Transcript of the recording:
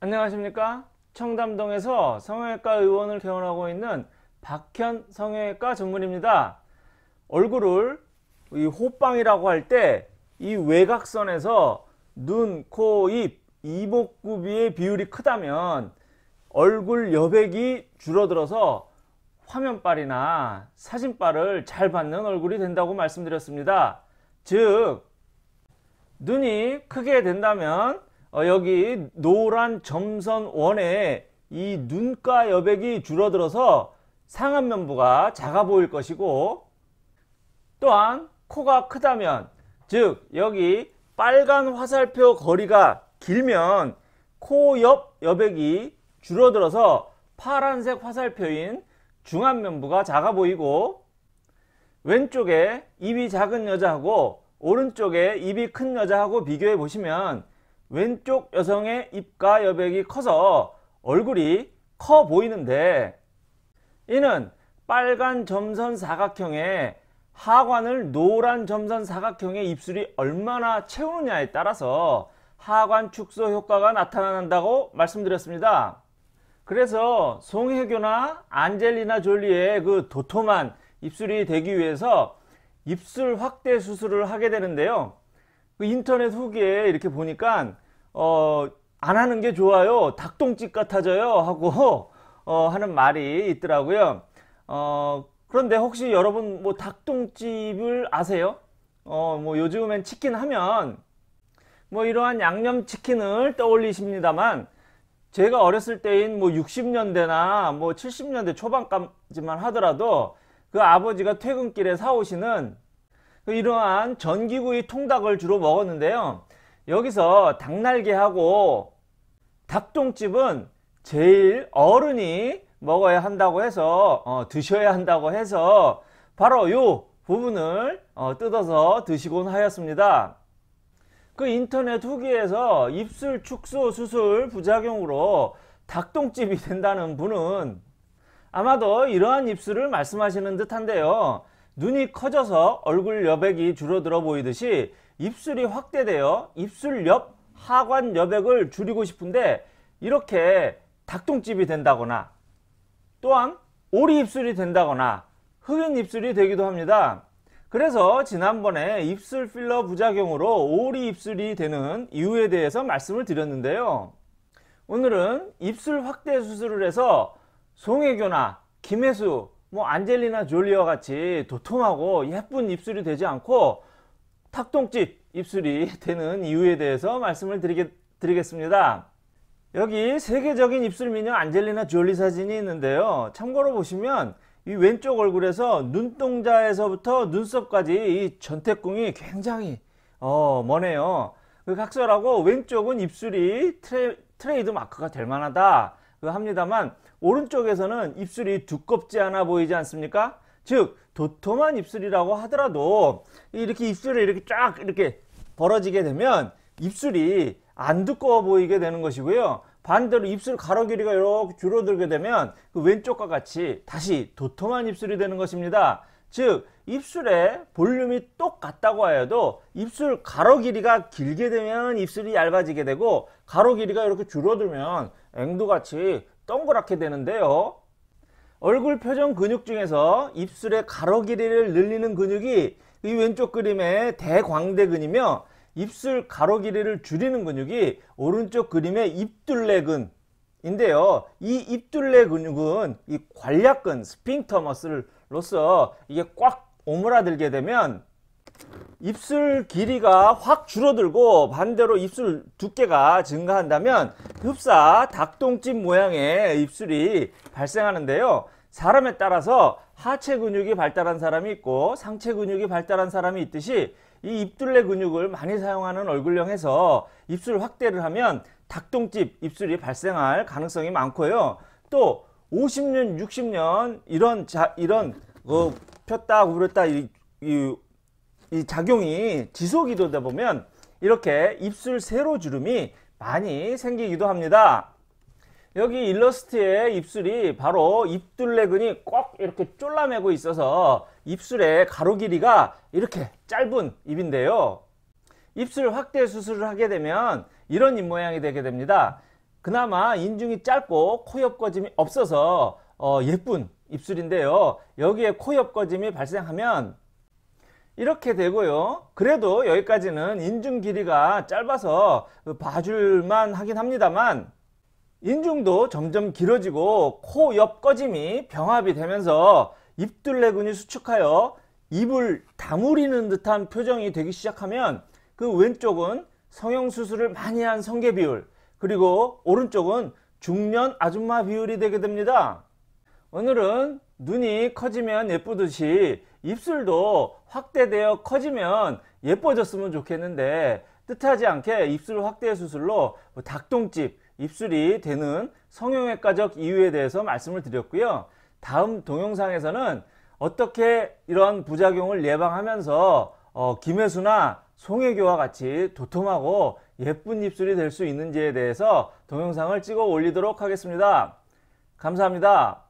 안녕하십니까? 청담동에서 성형외과 의원을 개원하고 있는 박현 성형외과 전문입니다. 얼굴을 이 호빵이라고 할 때 이 외곽선에서 눈, 코, 입, 이목구비의 비율이 크다면 얼굴 여백이 줄어들어서 화면빨이나 사진빨을 잘 받는 얼굴이 된다고 말씀드렸습니다. 즉 눈이 크게 된다면 어, 여기 노란 점선 원에 이 눈가 여백이 줄어들어서 상안 면부가 작아 보일 것이고 또한 코가 크다면 즉 여기 빨간 화살표 거리가 길면 코 옆 여백이 줄어들어서 파란색 화살표인 중안 면부가 작아 보이고 왼쪽에 입이 작은 여자하고 오른쪽에 입이 큰 여자하고 비교해 보시면 왼쪽 여성의 입과 여백이 커서 얼굴이 커 보이는데 이는 빨간 점선 사각형에 하관을 노란 점선 사각형의 입술이 얼마나 채우느냐에 따라서 하관 축소 효과가 나타난다고 말씀드렸습니다. 그래서 송혜교나 안젤리나 졸리의 그 도톰한 입술이 되기 위해서 입술 확대 수술을 하게 되는데요. 그 인터넷 후기에 이렇게 보니까 어, 안 하는 게 좋아요. 닭똥집 같아져요. 하고 어, 하는 말이 있더라고요. 어, 그런데 혹시 여러분 뭐 닭똥집을 아세요? 어, 뭐 요즘엔 치킨 하면 뭐 이러한 양념치킨을 떠올리십니다만 제가 어렸을 때인 뭐 60년대나 뭐 70년대 초반까지만 하더라도 그 아버지가 퇴근길에 사오시는 그 이러한 전기구이 통닭을 주로 먹었는데요. 여기서 닭날개하고 닭똥집은 제일 어른이 먹어야 한다고 해서 어, 드셔야 한다고 해서 바로 요 부분을 어, 뜯어서 드시곤 하였습니다. 그 인터넷 후기에서 입술 축소 수술 부작용으로 닭똥집이 된다는 분은 아마도 이러한 입술을 말씀하시는 듯한데요. 눈이 커져서 얼굴 여백이 줄어들어 보이듯이 입술이 확대되어 입술 옆 하관 여백을 줄이고 싶은데 이렇게 닭똥집이 된다거나 또한 오리 입술이 된다거나 흑인 입술이 되기도 합니다. 그래서 지난번에 입술 필러 부작용으로 오리 입술이 되는 이유에 대해서 말씀을 드렸는데요. 오늘은 입술 확대 수술을 해서 송혜교나 김혜수, 뭐 안젤리나 졸리와 같이 도톰하고 예쁜 입술이 되지 않고 탁동집 입술이 되는 이유에 대해서 말씀을 드리겠, 드리겠습니다. 여기 세계적인 입술 미녀 안젤리나 졸리 사진이 있는데요. 참고로 보시면 이 왼쪽 얼굴에서 눈동자에서부터 눈썹까지 이 전태궁이 굉장히 어, 머네요. 그 각설하고 왼쪽은 입술이 트레, 트레이드 마크가 될 만하다 그 합니다만 오른쪽에서는 입술이 두껍지 않아 보이지 않습니까? 즉 도톰한 입술이라고 하더라도 이렇게 입술을 이렇게 쫙 이렇게 벌어지게 되면 입술이 안 두꺼워 보이게 되는 것이고요. 반대로 입술 가로 길이가 이렇게 줄어들게 되면 그 왼쪽과 같이 다시 도톰한 입술이 되는 것입니다. 즉 입술의 볼륨이 똑같다고 하여도 입술 가로 길이가 길게 되면 입술이 얇아지게 되고 가로 길이가 이렇게 줄어들면 앵두같이 동그랗게 되는데요. 얼굴 표정 근육 중에서 입술의 가로 길이를 늘리는 근육이 이 왼쪽 그림의 대광대근이며 입술 가로 길이를 줄이는 근육이 오른쪽 그림의 입둘레근인데요. 이 입둘레 근육은 이 관략근 스핑터 머슬로서 이게 꽉 오므라들게 되면 입술 길이가 확 줄어들고 반대로 입술 두께가 증가한다면 흡사 닭똥집 모양의 입술이 발생하는데요. 사람에 따라서 하체 근육이 발달한 사람이 있고 상체 근육이 발달한 사람이 있듯이 이 입둘레 근육을 많이 사용하는 얼굴형에서 입술 확대를 하면 닭똥집 입술이 발생할 가능성이 많고요. 또 50년, 60년 이런 자, 이런 어, 폈다 구부렸다 이, 이, 이 작용이 지속이 되다 보면 이렇게 입술 세로 주름이 많이 생기기도 합니다. 여기 일러스트의 입술이 바로 입둘레근이 꼭 이렇게 쫄라매고 있어서 입술의 가로 길이가 이렇게 짧은 입인데요. 입술 확대 수술을 하게 되면 이런 입모양이 되게 됩니다. 그나마 인중이 짧고 코 옆거짐이 없어서 어, 예쁜 입술인데요. 여기에 코 옆거짐이 발생하면 이렇게 되고요. 그래도 여기까지는 인중 길이가 짧아서 봐줄만 하긴 합니다만 인중도 점점 길어지고 코 옆 꺼짐이 병합이 되면서 입둘레근이 수축하여 입을 다무리는 듯한 표정이 되기 시작하면 그 왼쪽은 성형수술을 많이 한 성게 비율 그리고 오른쪽은 중년 아줌마 비율이 되게 됩니다. 오늘은 눈이 커지면 예쁘듯이 입술도 확대되어 커지면 예뻐졌으면 좋겠는데 뜻하지 않게 입술 확대 수술로 뭐 닭똥집, 입술이 되는 성형외과적 이유에 대해서 말씀을 드렸고요. 다음 동영상에서는 어떻게 이런 부작용을 예방하면서 어, 김혜수나 송혜교와 같이 도톰하고 예쁜 입술이 될 수 있는지에 대해서 동영상을 찍어 올리도록 하겠습니다. 감사합니다.